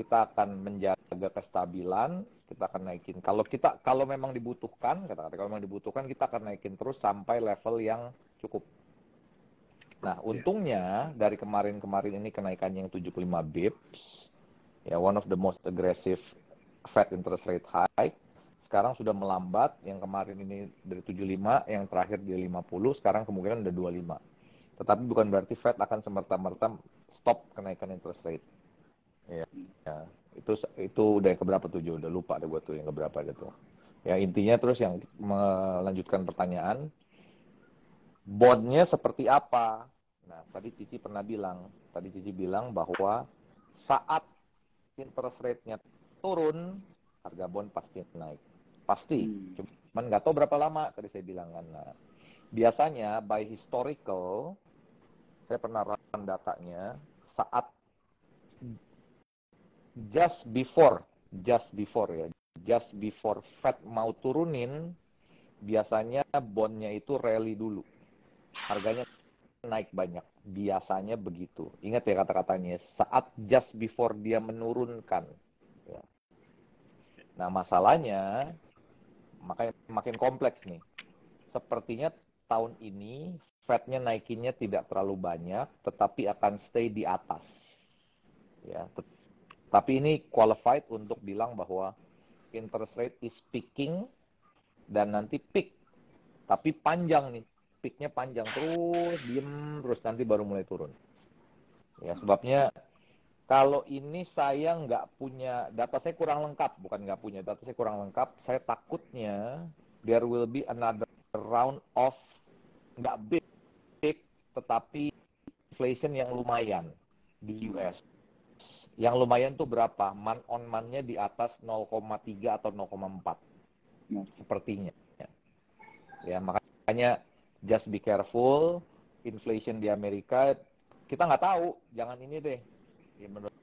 kita akan menjaga kestabilan, kita akan naikin. Kalau kita kalau memang dibutuhkan, kata kalau memang dibutuhkan kita akan naikin terus sampai level yang cukup. Nah, untungnya dari kemarin-kemarin ini kenaikannya yang 75 bips, ya one of the most aggressive Fed interest rate hike. Sekarang sudah melambat. Yang kemarin ini dari 75 yang terakhir di 50 sekarang kemungkinan udah 25 tetapi bukan berarti Fed akan semerta-merta stop kenaikan interest rate. Ya, ya. itu itu udah yang keberapa tuh udah lupa deh gue tuh yang keberapa gitu ya intinya terus yang melanjutkan pertanyaan bondnya seperti apa? Nah tadi Cici pernah bilang tadi Cici bilang bahwa saat interest rate-nya turun harga bond pasti naik Pasti. Hmm. Cuman nggak tahu berapa lama tadi saya bilang kan. Nah, biasanya by historical saya pernah run datanya saat just before just before ya just before Fed mau turunin biasanya bondnya itu rally dulu. Harganya naik banyak. Biasanya begitu. Ingat ya kata-katanya, saat just before dia menurunkan. Ya. Nah masalahnya, makanya makin kompleks nih. Sepertinya tahun ini Fed-nya naikinnya tidak terlalu banyak, tetapi akan stay di atas. Ya, tapi ini qualified untuk bilang bahwa interest rate is peaking dan nanti peak. Tapi panjang nih, peaknya panjang terus, diem terus nanti baru mulai turun. Ya, sebabnya kalau ini saya nggak punya, data saya kurang lengkap, bukan nggak punya, data saya kurang lengkap, saya takutnya there will be another round of nggak big, big, tetapi inflation yang lumayan di US. Yang lumayan tuh berapa? Man on man-nya di atas 0,3 atau 0,4. Hmm. Sepertinya. Ya, makanya just be careful. Inflation di Amerika, kita nggak tahu. Jangan ini deh. Ya, menurut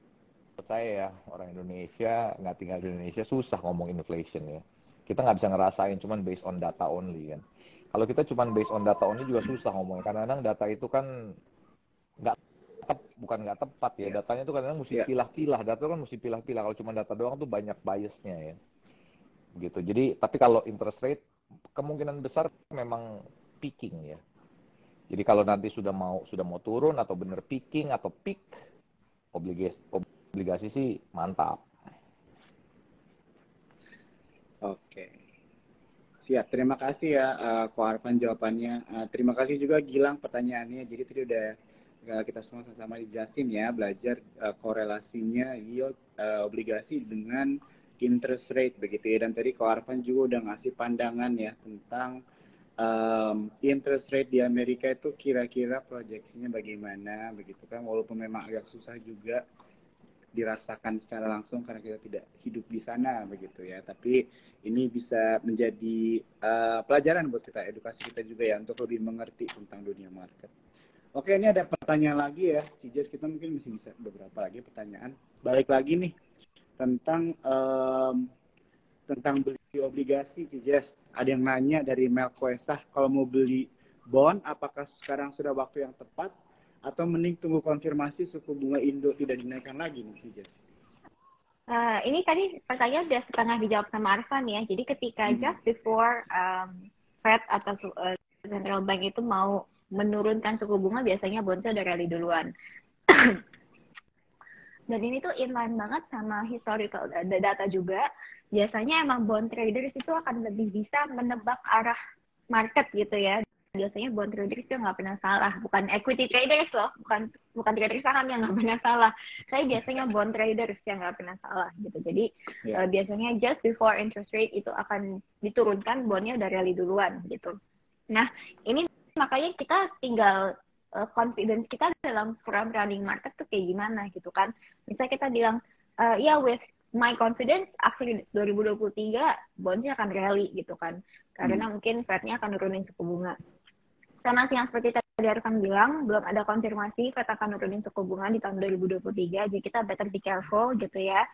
saya ya, orang Indonesia, nggak tinggal di Indonesia, susah ngomong inflation ya. Kita nggak bisa ngerasain, cuman based on data only kan. Kalau kita cuman based on data only juga susah ngomongnya. Karena kadang data itu kan nggak tep, bukan nggak tepat ya. Yeah. Datanya tuh kadang-kadang mesti yeah. pilah-pilah. Data kan mesti pilah-pilah. Kalau cuma data doang tuh banyak biasnya ya. Gitu. Jadi tapi kalau interest rate kemungkinan besar memang peaking ya. Jadi kalau nanti sudah mau sudah mau turun atau bener peaking atau peak obligasi obligasi sih mantap. Oke. Siap, terima kasih ya uh, Arfan jawabannya. Uh, terima kasih juga Gilang pertanyaannya. Jadi tadi udah kita semua sama-sama dijelasin ya belajar uh, korelasinya yield uh, obligasi dengan interest rate begitu ya dan tadi Ko Arfan juga udah ngasih pandangan ya tentang um, interest rate di Amerika itu kira-kira proyeksinya bagaimana begitu kan walaupun memang agak susah juga dirasakan secara langsung karena kita tidak hidup di sana begitu ya tapi ini bisa menjadi uh, pelajaran buat kita edukasi kita juga ya untuk lebih mengerti tentang dunia market. Oke, ini ada pertanyaan lagi ya, Cijes. Kita mungkin masih bisa beberapa lagi pertanyaan. Balik lagi nih tentang um, tentang beli obligasi, Cijes. Ada yang nanya dari Mel Kuesah, kalau mau beli bond, apakah sekarang sudah waktu yang tepat atau mending tunggu konfirmasi suku bunga Indo tidak dinaikkan lagi nih, Cijes? Uh, ini tadi pertanyaan sudah setengah dijawab sama Arfan ya. Jadi ketika hmm. just before um, Fed atau uh, Central Bank itu mau menurunkan suku bunga biasanya bondnya udah rally duluan. Dan ini tuh inline banget sama historical data juga. Biasanya emang bond traders itu akan lebih bisa menebak arah market gitu ya. Biasanya bond traders itu nggak pernah salah. Bukan equity traders loh, bukan bukan trader saham yang nggak pernah salah. Saya biasanya bond traders yang nggak pernah salah gitu. Jadi yeah. uh, biasanya just before interest rate itu akan diturunkan, bondnya udah rally duluan gitu. Nah ini makanya kita tinggal uh, confidence kita dalam front running market tuh kayak gimana gitu kan. Misalnya kita bilang, uh, ya yeah, with my confidence actually 2023 bondnya akan rally gitu kan. Karena hmm. mungkin Fed-nya akan nurunin suku bunga. Sama sih yang seperti tadi Arkan bilang, belum ada konfirmasi Fed akan nurunin suku bunga di tahun 2023, jadi kita better be careful gitu ya.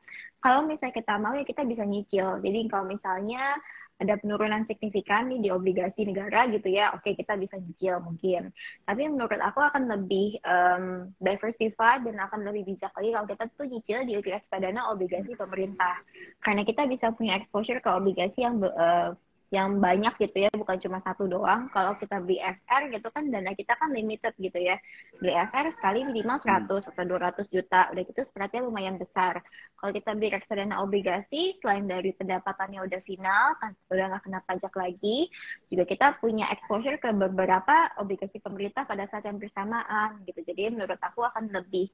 Kalau misalnya kita mau ya kita bisa nyicil. Jadi kalau misalnya ada penurunan signifikan nih di obligasi negara gitu ya, oke kita bisa cicil mungkin. Tapi menurut aku akan lebih um, diversified dan akan lebih bijak lagi kalau kita tuh nyicil di reksadana obligasi pemerintah. Karena kita bisa punya exposure ke obligasi yang uh, yang banyak gitu ya, bukan cuma satu doang. Kalau kita beli FR gitu kan dana kita kan limited gitu ya. Beli FR sekali minimal 100 hmm. atau 200 juta. Udah gitu sepertinya lumayan besar. Kalau kita beli reksadana obligasi, selain dari pendapatannya udah final, kan udah nggak kena pajak lagi, juga kita punya exposure ke beberapa obligasi pemerintah pada saat yang bersamaan gitu. Jadi menurut aku akan lebih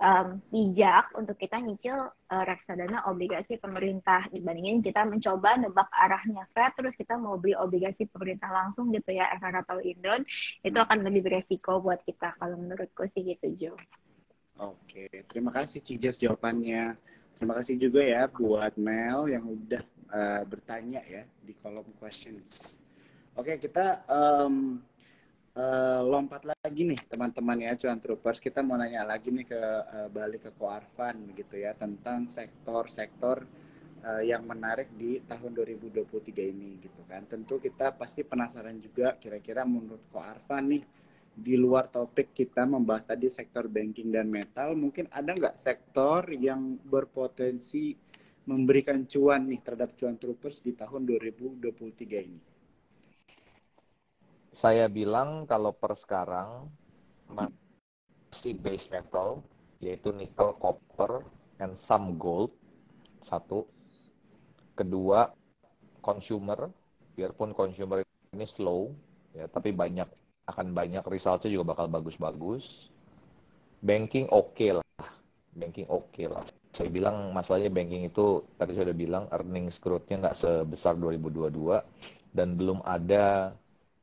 um, bijak untuk kita nyicil uh, reksadana obligasi pemerintah dibandingin kita mencoba nebak arahnya Fed terus kita mau beli obligasi pemerintah langsung gitu ya FR atau Indon itu hmm. akan lebih beresiko buat kita kalau menurutku sih gitu Jo. Oke, terima kasih Cijas jawabannya. Terima kasih juga ya buat Mel yang udah uh, bertanya ya di kolom questions. Oke, kita um, uh, lompat lagi nih teman-teman ya cuan troopers kita mau nanya lagi nih ke uh, balik ke Koarvan begitu ya tentang sektor-sektor uh, yang menarik di tahun 2023 ini gitu kan. Tentu kita pasti penasaran juga kira-kira menurut Ko Arfa nih di luar topik kita membahas tadi sektor banking dan metal, mungkin ada nggak sektor yang berpotensi memberikan cuan nih terhadap cuan troopers di tahun 2023 ini? Saya bilang kalau per sekarang masih base metal yaitu nickel, copper, and some gold satu. Kedua consumer biarpun consumer ini slow ya tapi banyak akan banyak resultnya juga bakal bagus-bagus. Banking oke okay lah banking oke okay lah. Saya bilang masalahnya banking itu tadi saya udah bilang earnings growth-nya nggak sebesar 2022 dan belum ada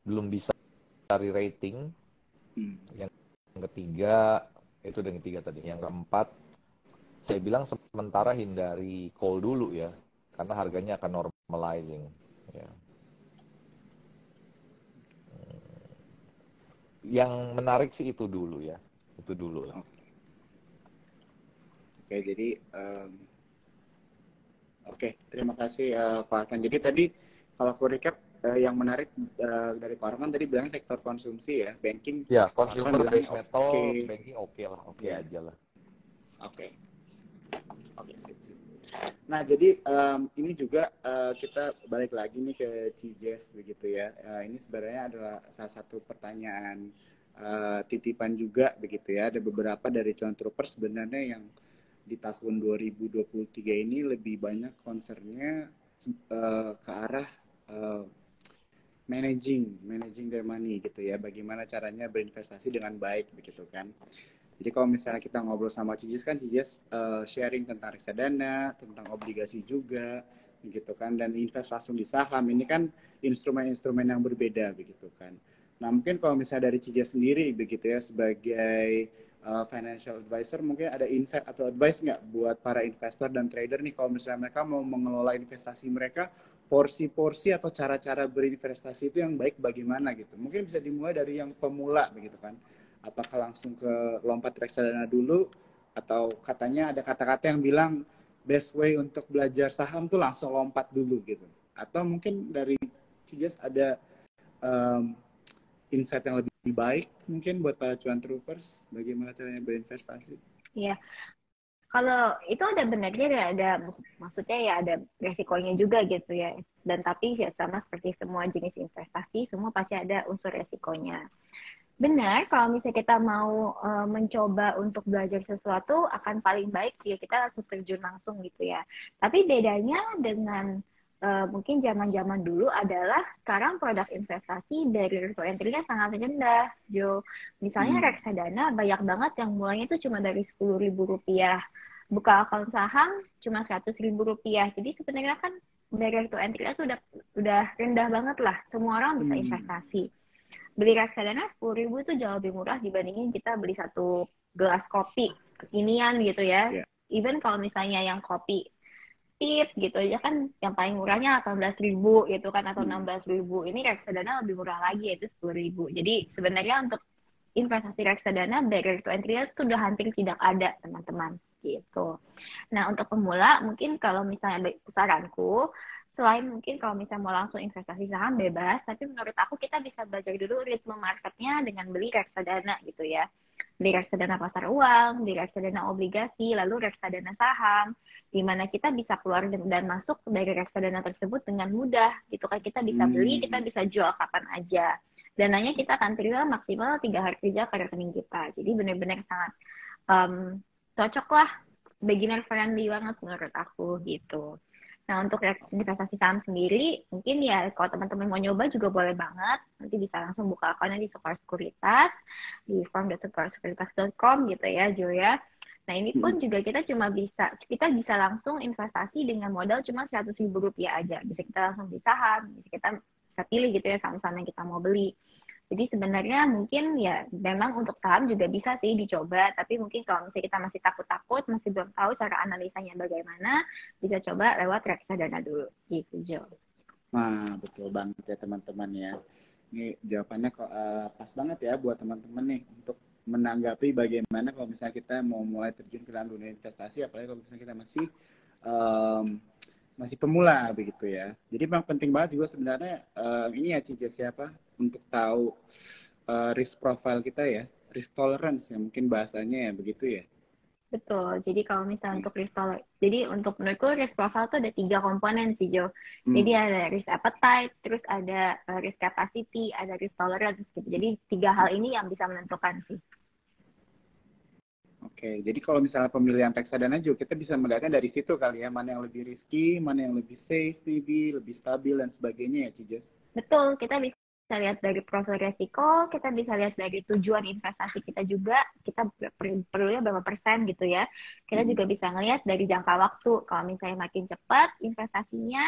belum bisa cari rating hmm. yang ketiga itu yang ketiga tadi yang keempat saya bilang sementara hindari call dulu ya karena harganya akan normalizing. Ya. Yang menarik sih itu dulu ya, itu dulu lah. Oke, jadi um, oke okay, terima kasih uh, Pak Arkan. Jadi tadi kalau aku recap uh, yang menarik uh, dari Pak Arkan tadi bilang sektor konsumsi ya, banking. Ya, consumer base metal, okay. banking oke okay lah, oke okay ya. aja lah. Oke, okay. oke okay, sip sip. Nah, jadi um, ini juga uh, kita balik lagi nih ke Cijes begitu ya. Uh, ini sebenarnya adalah salah satu pertanyaan uh, titipan juga begitu ya. Ada beberapa dari cuan sebenarnya yang di tahun 2023 ini lebih banyak concernnya uh, ke arah uh, managing, managing their money gitu ya. Bagaimana caranya berinvestasi dengan baik begitu kan. Jadi kalau misalnya kita ngobrol sama Cicis kan Cicis uh, sharing tentang reksadana, tentang obligasi juga, gitu kan, dan invest langsung di saham ini kan instrumen-instrumen yang berbeda begitu kan. Nah mungkin kalau misalnya dari Cicis sendiri begitu ya sebagai uh, financial advisor mungkin ada insight atau advice nggak buat para investor dan trader nih kalau misalnya mereka mau mengelola investasi mereka porsi-porsi atau cara-cara berinvestasi itu yang baik bagaimana gitu. Mungkin bisa dimulai dari yang pemula begitu kan. Apakah langsung ke lompat reksadana dulu atau katanya ada kata-kata yang bilang best way untuk belajar saham tuh langsung lompat dulu gitu. Atau mungkin dari Cijas ada um, insight yang lebih baik mungkin buat para cuan troopers bagaimana caranya berinvestasi? Iya, kalau itu ada benarnya ya ada maksudnya ya ada resikonya juga gitu ya. Dan tapi ya sama seperti semua jenis investasi semua pasti ada unsur resikonya. Benar kalau misalnya kita mau uh, mencoba untuk belajar sesuatu akan paling baik ya kita langsung terjun langsung gitu ya. Tapi bedanya dengan uh, mungkin zaman-zaman dulu adalah sekarang produk investasi dari risiko entry-nya sangat rendah Jo misalnya hmm. reksadana banyak banget yang mulainya itu cuma dari sepuluh ribu rupiah buka akun saham cuma seratus ribu rupiah jadi sebenarnya kan dari risiko entry-nya tuh udah udah rendah banget lah semua orang bisa hmm. investasi beli reksadana sepuluh ribu itu jauh lebih murah dibandingin kita beli satu gelas kopi kekinian gitu ya. Yeah. Even kalau misalnya yang kopi tip gitu ya kan yang paling murahnya belas ribu gitu kan atau hmm. enam belas ribu. Ini reksadana lebih murah lagi yaitu sepuluh ribu. Jadi sebenarnya untuk investasi reksadana barrier to entry sudah hampir tidak ada teman-teman gitu. Nah untuk pemula mungkin kalau misalnya saranku selain mungkin kalau misalnya mau langsung investasi saham bebas, tapi menurut aku kita bisa belajar dulu ritme marketnya dengan beli reksadana gitu ya. Beli reksadana pasar uang, beli reksadana obligasi, lalu reksadana saham, di mana kita bisa keluar dan masuk dari reksadana tersebut dengan mudah gitu kan. Kita bisa beli, hmm. kita bisa jual kapan aja. Dananya kita akan terima maksimal tiga hari kerja ke rekening kita. Jadi benar-benar sangat um, cocok lah beginner friendly banget menurut aku gitu. Nah, untuk investasi saham sendiri, mungkin ya kalau teman-teman mau nyoba juga boleh banget. Nanti bisa langsung buka akunnya di Sukar Sekuritas, di form.sukarsekuritas.com gitu ya, Jo ya. Nah, ini pun hmm. juga kita cuma bisa, kita bisa langsung investasi dengan modal cuma 100 ribu rupiah aja. Bisa kita langsung di saham, bisa kita bisa pilih gitu ya saham-saham yang kita mau beli. Jadi sebenarnya mungkin ya memang untuk saham juga bisa sih dicoba, tapi mungkin kalau misalnya kita masih takut-takut, masih belum tahu cara analisanya bagaimana, bisa coba lewat reksadana dulu gitu Jo. Nah betul banget ya teman-teman ya. Ini jawabannya kok uh, pas banget ya buat teman-teman nih untuk menanggapi bagaimana kalau misalnya kita mau mulai terjun ke dalam dunia investasi, apalagi kalau misalnya kita masih um, masih pemula begitu ya. Jadi memang penting banget juga sebenarnya uh, ini ya Cici siapa untuk tahu uh, risk profile kita ya, risk tolerance ya mungkin bahasanya ya begitu ya. Betul. Jadi kalau misalnya untuk risk tolerance, jadi untuk menurutku risk profile itu ada tiga komponen sih Jo. Hmm. Jadi ada risk appetite, terus ada uh, risk capacity, ada risk tolerance gitu. Jadi tiga hal ini yang bisa menentukan sih. Oke, jadi kalau misalnya pemilihan reksadana juga kita bisa melihatnya dari situ kali ya, mana yang lebih risky, mana yang lebih safe, maybe, lebih stabil dan sebagainya ya, Cijes. Betul, kita bisa bisa lihat dari profil resiko, kita bisa lihat dari tujuan investasi kita juga, kita perlunya berapa persen gitu ya. Kita hmm. juga bisa ngelihat dari jangka waktu, kalau misalnya makin cepat investasinya,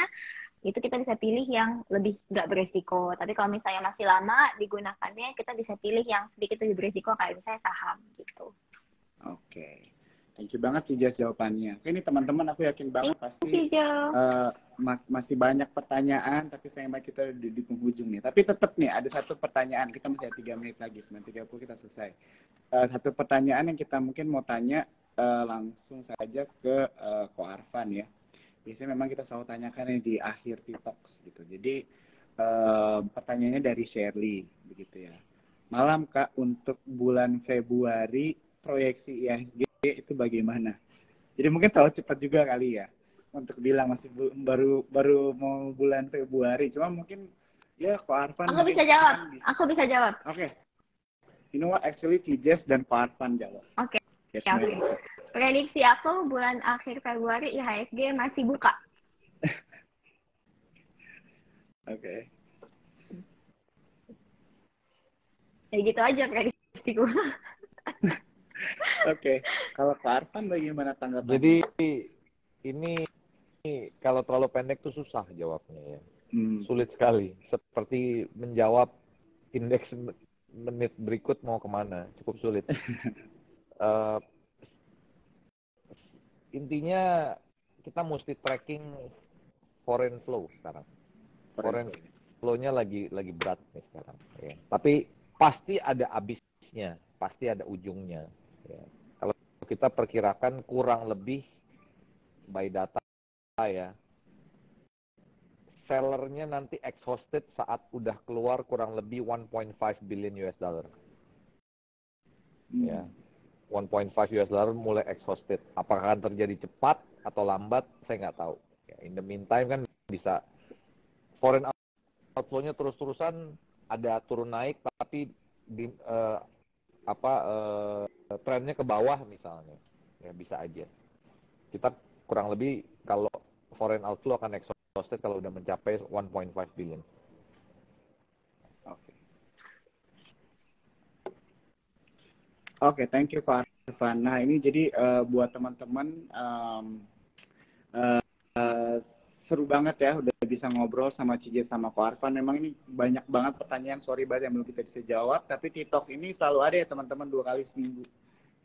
itu kita bisa pilih yang lebih nggak beresiko. Tapi kalau misalnya masih lama digunakannya, kita bisa pilih yang sedikit lebih beresiko kayak misalnya saham gitu. Oke. Okay. Thank you banget sih Jas jawabannya. Oke, ini teman-teman aku yakin banget pasti uh, masih banyak pertanyaan, tapi sayang banget kita di, di penghujung nih. Tapi tetap nih ada satu pertanyaan, kita masih ada tiga menit lagi, tiga puluh kita selesai. Uh, satu pertanyaan yang kita mungkin mau tanya uh, langsung saja ke uh, Ko Arfan ya. Biasanya memang kita selalu tanyakan ini di akhir Talks gitu. Jadi uh, pertanyaannya dari Shirley begitu ya. Malam Kak untuk bulan Februari proyeksi IHSG itu bagaimana? Jadi mungkin terlalu cepat juga kali ya untuk bilang masih baru baru mau bulan Februari. Cuma mungkin ya Ko Arfan. Aku bisa jawab. Bisa. Aku bisa jawab. Oke. Okay. You know what? Actually Tijes dan Ko Arfan jawab. Oke. Okay. Yes, okay. Prediksi aku bulan akhir Februari IHSG masih buka. Oke. okay. Ya gitu aja prediksiku. Oke, kalau Pak Arfan bagaimana tanggapan? Jadi ini, ini kalau terlalu pendek tuh susah jawabnya ya. Hmm. Sulit sekali. Seperti menjawab indeks menit berikut mau ke mana, cukup sulit. uh, intinya kita mesti tracking foreign flow sekarang. Foreign, flow-nya lagi lagi berat nih sekarang. Ya. Tapi pasti ada habisnya, pasti ada ujungnya. Ya. Kalau kita perkirakan kurang lebih by data ya, sellernya nanti exhausted saat udah keluar kurang lebih 1.5 billion US dollar. Hmm. Ya, 1.5 US dollar mulai exhausted. Apakah akan terjadi cepat atau lambat? Saya nggak tahu. Ya, in the meantime kan bisa foreign outflow-nya terus-terusan ada turun naik, tapi di, uh, apa uh, trennya ke bawah misalnya. Ya bisa aja. Kita kurang lebih kalau foreign outflow akan exhausted kalau udah mencapai 1.5 billion. Oke. Okay. oke okay, thank you Pak Arfan nah ini jadi uh, buat teman-teman um, uh, uh, seru banget ya udah bisa ngobrol sama Cije sama Ko Arfan. Memang ini banyak banget pertanyaan, sorry banget yang belum kita bisa jawab. Tapi TikTok ini selalu ada ya teman-teman dua kali seminggu.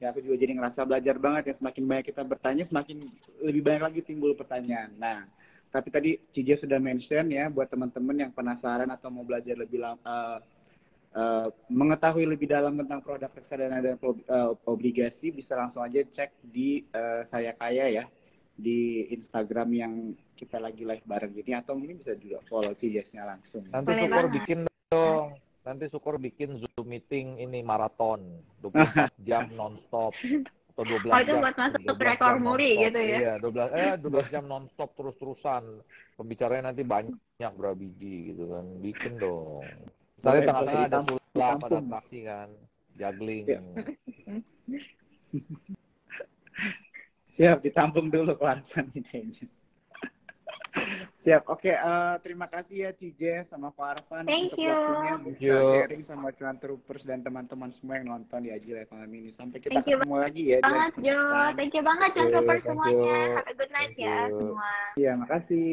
Ya aku juga jadi ngerasa belajar banget ya. Semakin banyak kita bertanya, semakin lebih banyak lagi timbul pertanyaan. Nah, tapi tadi Cije sudah mention ya buat teman-teman yang penasaran atau mau belajar lebih lama, uh, uh, mengetahui lebih dalam tentang produk reksadana dan uh, obligasi bisa langsung aja cek di uh, saya kaya ya di Instagram yang kita lagi live bareng gini atau mungkin bisa juga follow si Jesnya langsung. Nanti Boleh syukur banget. bikin dong. Nanti syukur bikin Zoom meeting ini maraton 24 jam nonstop atau 12 oh, itu jam. buat masuk rekor muri gitu ya. Iya, 12 eh 12 jam nonstop terus-terusan. Pembicaranya nanti banyak berapa biji gitu kan. Bikin dong. Misalnya tengah-tengah ada sulap, ada atraksi kan. Juggling. Ya. Siap, ditampung dulu pelan-pelan ini. Siap, oke. Okay, uh, eh, terima kasih ya Cije sama Pak Arfan Thank untuk you. waktunya bisa sharing sama cuan troopers dan teman-teman semua yang nonton di Aji Live malam ini. Sampai kita Thank ketemu lagi ya. Banget, Jo. Thank you banget cuan troopers semuanya. Have a good night ya semua. Iya, makasih.